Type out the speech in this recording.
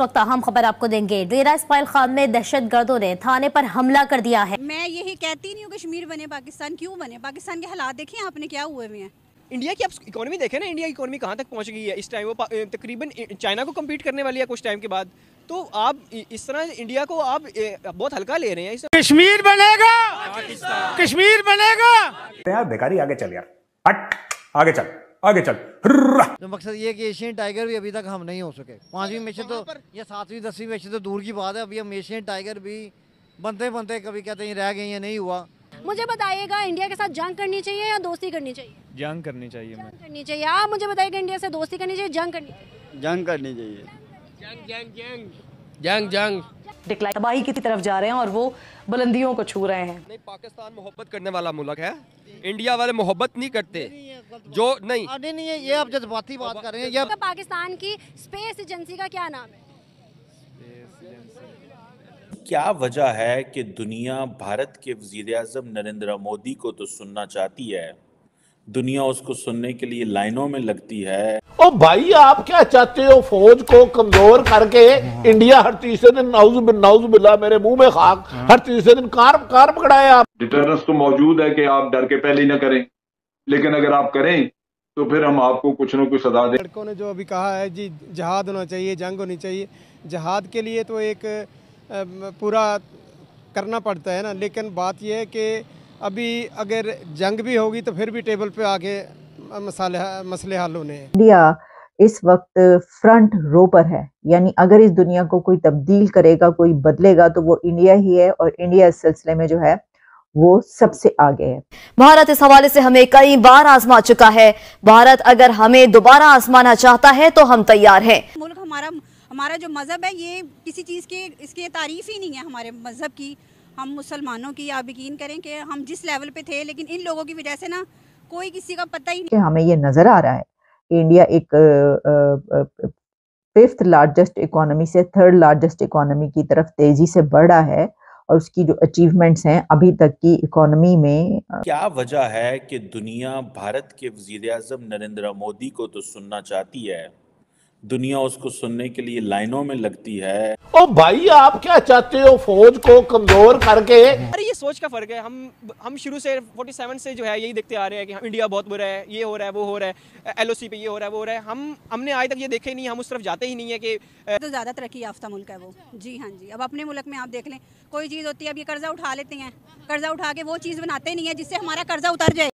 वक्त अहम खबर आपको देंगे। डेरा इस्माइल खान में दहशत गर्दों ने थाने पर हमला कर दिया है। मैं यही कहती नहीं हूँ कश्मीर बने पाकिस्तान क्यों बने? पाकिस्तान के हालात देखें आपने क्या हुए हुए हैं? इंडिया की आप इकोनॉमी देखें ना इंडिया की इकोनॉमी कहाँ तक पहुँच गई है? इस टाइम वो तकरीबन चाइना को कम्पीट करने वाली है कुछ टाइम के बाद। तो आप इस तरह इंडिया को आप बहुत हल्का ले रहे हैं कश्मीर बनेगा! कश्मीर बनेगा! यार बेकारी आगे चल यार। हट आगे चल आगे चल। तो मकसद ये कि एशियन टाइगर भी अभी तक हम नहीं हो सके। पांचवी मैच तो या सातवीं दसवीं मैच तो दूर की बात है। अभी हम एशियन टाइगर भी बनते बनते कभी कहते हैं रह गए या नहीं हुआ। मुझे बताइएगा इंडिया के साथ जंग करनी चाहिए या दोस्ती करनी चाहिए? जंग करनी चाहिए जंग करनी चाहिए। आप मुझे बताइएगा इंडिया से दोस्ती करनी चाहिए जंग करनी चाहिए? जंग करनी चाहिए। जंग जंग। डिक्लाइन तबाही की तरफ़ जा रहे हैं और वो बुलंदियों को छू रहे हैं। नहीं पाकिस्तान मोहब्बत करने वाला मुल्क है। इंडिया वाले मोहब्बत नहीं करते। जो नहीं। नहीं नहीं ये- ये आप जज्बाती बात कर रहे हैं ये तो पाकिस्तान की स्पेस एजेंसी का क्या नाम है? क्या वजह है कि दुनिया भारत के वज़ीर अजम नरेंद्र मोदी को तो सुनना चाहती है? दुनिया उसको सुनने के लिए लाइनों में लगती है। ओ भाई आप क्या चाहते हो? फौज को कमज़ोर करके इंडिया हर तीसरे दिन नाउज बिन नाउज बिल्ला मेरे मुँह में खाक हर तीसरे दिन कार कार पकड़ाए आप डिटरेंस तो मौजूद है कि आप डर के पहले ही ना करें। लेकिन अगर आप करें तो फिर हम आपको कुछ ना कुछ सजा दें। लड़कों ने जो अभी कहा है जी जहाद होना चाहिए जंग होनी चाहिए। जहाद के लिए तो एक पूरा करना पड़ता है ना। लेकिन बात यह है कि अभी अगर जंग भी होगी तो फिर भी टेबल पे आके मसाले मसले हल होने हैं। इंडिया इस वक्त फ्रंट रो पर है। यानी अगर इस दुनिया को कोई तब्दील करेगा कोई बदलेगा तो वो इंडिया ही है और इंडिया इस सिलसिले में जो है वो सबसे आगे है। भारत इस हवाले से हमें कई बार आजमा चुका है। भारत अगर हमें दोबारा आजमाना चाहता है तो हम तैयार हैं। मुल्क हमारा हमारा जो मज़हब है ये किसी चीज़ के इसके तारीफ़ ही नहीं है हमारे मज़हब की। हम मुसलमानों की आप यकीन करें कि हम जिस लेवल पे थे लेकिन इन लोगों की वजह से ना कोई किसी का पता ही नहीं। हमें ये नज़र आ रहा है कि इंडिया एक फिफ्थ लार्जेस्ट इकोनॉमी से थर्ड लार्जेस्ट इकोनॉमी की तरफ़ तेज़ी से बढ़ा है और उसकी जो अचीवमेंट्स हैं अभी तक की इकोनॉमी में क्या वजह है कि दुनिया भारत के वज़ीर अजम नरेंद्र मोदी को तो सुनना चाहती है? दुनिया उसको सुनने के लिए लाइनों में लगती है। ओ भाई आप क्या चाहते हो? फौज को कमज़ोर करके? अरे ये सोच का फ़र्क है। हम हम शुरू से 47 से जो है यही देखते आ रहे हैं कि इंडिया बहुत बुरा है ये हो रहा है वो हो रहा है एलओसी पे ये हो रहा है वो हो रहा है। हम हमने आज तक ये देखे नहीं हम उस तरफ़ जाते ही नहीं है कि तो ज़्यादा तरक्की याफ्ता मुल्क है वो। जी हाँ जी। अब अपने मुल्क में आप देख लें कोई चीज़ होती है अब ये कर्जा उठा लेते हैं। कर्जा उठा के वो चीज़ बनाते नहीं है जिससे हमारा कर्जा उतर जाए।